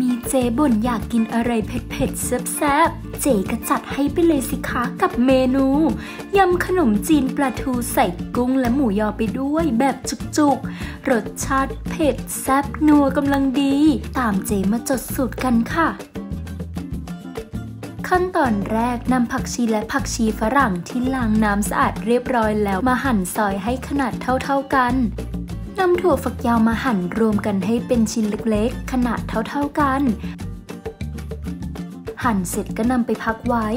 มีเจบ่นอยากกินอะไรเผ็ดๆแซ่บๆ เจก็จัดให้ไปเลยสิคะกับเมนูยำขนมจีนปลาทูใส่กุ้งและหมูยอไปด้วยแบบจุกๆ รสชาติเผ็ดแซ่บนัวกำลังดี ตามเจมาจดสูตรกันค่ะขั้นตอนแรกนำผักชีและผักชีฝรั่งที่ล้างน้ำสะอาดเรียบร้อยแล้วมาหั่นซอยให้ขนาดเท่าๆกัน นำถั่วฝักยาวมาหั่นรวมกันให้เป็นชิ้นเล็กๆ ขนาดเท่าๆกัน หั่นเสร็จก็นำไปพักไว้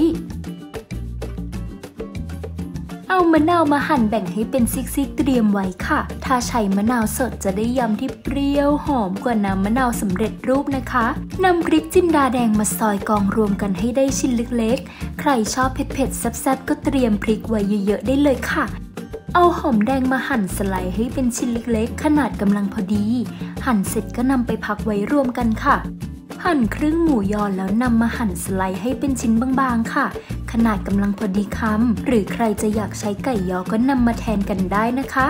เอามะนาวมาหั่นแบ่งให้เป็นซิกๆเตรียมไว้ค่ะ ถ้าใช้มะนาวสดจะได้ยำที่เปรี้ยวหอมกว่าน้ำมะนาวสำเร็จรูปนะคะนำพริกจินดาแดงมาซอยกองรวมกันให้ได้ชิ้นเล็กๆ ใครชอบเผ็ดๆแซ่บๆก็เตรียมพริกไว้เยอะๆได้เลยค่ะ เอาหอมแดงมาหั่นสไลด์ให้เป็นชิ้นเล็กๆ ขนาดกำลังพอดี หั่นเสร็จก็นำไปพักไว้รวมกันค่ะ หั่นครึ่งหมูยอแล้วนำมาหั่นสไลด์ให้เป็นชิ้นบางๆ ค่ะ ขนาดกำลังพอดีคำหรือใครจะอยากใช้ไก่ยอก็นำมาแทนกันได้นะคะ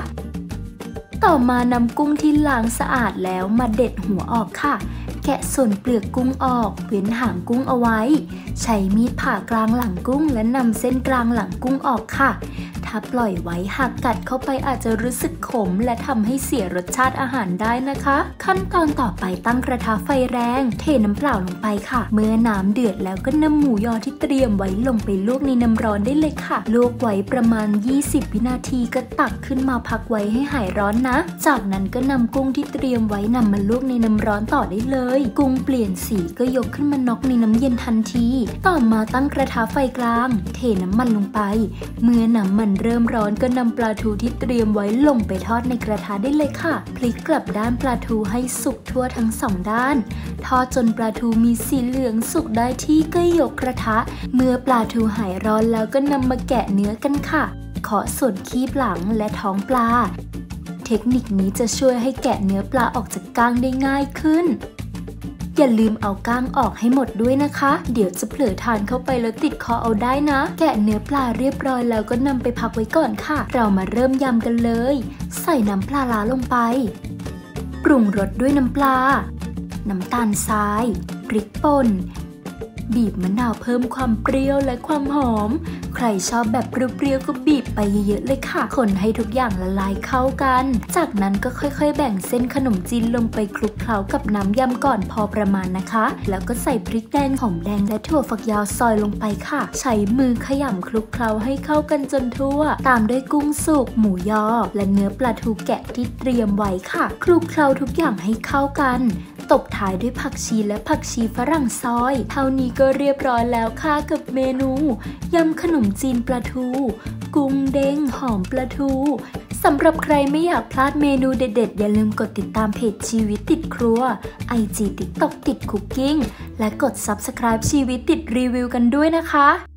ต่อมานำกุ้งที่ล้างสะอาดแล้วมาเด็ดหัวออกค่ะแกะส่วนเปลือกกุ้งออก เว้นหางกุ้งเอาไว้ ใช้มีดผ่ากลางหลังกุ้งและนำเส้นกลางหลังกุ้งออกค่ะ ถ้าปล่อยไว้หากกัดเข้าไปอาจจะรู้สึกขม และทำให้เสียรสชาติอาหารได้นะคะ ขั้นตอนต่อไปตั้งกระทะไฟแรง เทน้ำเปล่าลงไปค่ะ เมื่อน้ำเดือดแล้วก็นำหมูยอที่เตรียมไว้ลงไปลวกในน้ำร้อนได้เลยค่ะ ลวกไว้ประมาณ 20 วินาทีก็ตักขึ้นมาพักไว้ให้หายร้อนนะ จากนั้นก็นำกุ้งที่เตรียมไว้นำมาลวกในน้ำร้อนต่อได้เลย กุ้งเปลี่ยนสีก็ยกขึ้นมาน็อกในน้ำเย็นทันที ต่อมาตั้งกระทะไฟกลาง เทน้ำมันลงไป เมื่อน้ำมันเริ่มร้อนก็นำปลาทูที่เตรียมไว้ลงไปทอดในกระทะได้เลยค่ะ พลิกกลับด้านปลาทูให้สุกทั่วทั้งสองด้าน ทอดจนปลาทูมีสีเหลืองสุกได้ที่ก็ยกกระทะ เมื่อปลาทูหายร้อนแล้วก็นำมาแกะเนื้อกันค่ะขอส่วนคีบหลังและท้องปลา เทคนิคนี้จะช่วยให้แกะเนื้อปลาออกจากก้างได้ง่ายขึ้น อย่าลืมเอาก้างออกให้หมดด้วยนะคะ เดี๋ยวจะเผลอทานเข้าไปแล้วติดคอเอาได้นะ แกะเนื้อปลาเรียบร้อยแล้วก็นำไปพักไว้ก่อนค่ะ เรามาเริ่มยำกันเลย ใส่น้ำปลาล้าลงไป ปรุงรสด้วยน้ำปลา น้ำตาลทราย พริกป่น บีบมะนาวเพิ่มความเปรี้ยวและความหอม ใครชอบแบบเปรี้ยวๆก็บีบไปเยอะๆเลยค่ะ คนให้ทุกอย่างละลายเข้ากัน จากนั้นก็ค่อยๆ แบ่งเส้นขนมจีนลงไปคลุกเคล้ากับน้ำยำก่อนพอประมาณนะคะ แล้วก็ใส่พริกแดงหอมแดงและถั่วฝักยาวซอยลงไปค่ะ ใช้มือขยำคลุกเคล้าให้เข้ากันจนทั่ว ตามด้วยกุ้งสุกหมูยอ และเนื้อปลาทูแกะที่เตรียมไว้ค่ะ คลุกเคล้าทุกอย่างให้เข้ากัน ตบท้ายด้วยผักชีและผักชีฝรั่งซอย เท่านี้ก็เรียบร้อยแล้วค่ะกับเมนูยำขนมจีนปลาทู กุ้งเด้งหอมปลาทูสำหรับใครไม่อยากพลาดเมนูเด็ดๆ อย่าลืมกดติดตามเพจชีวิตติดครัว IG TikTok ติดคุกกิ้ง และกด Subscribe ชีวิตติดรีวิวกันด้วยนะคะ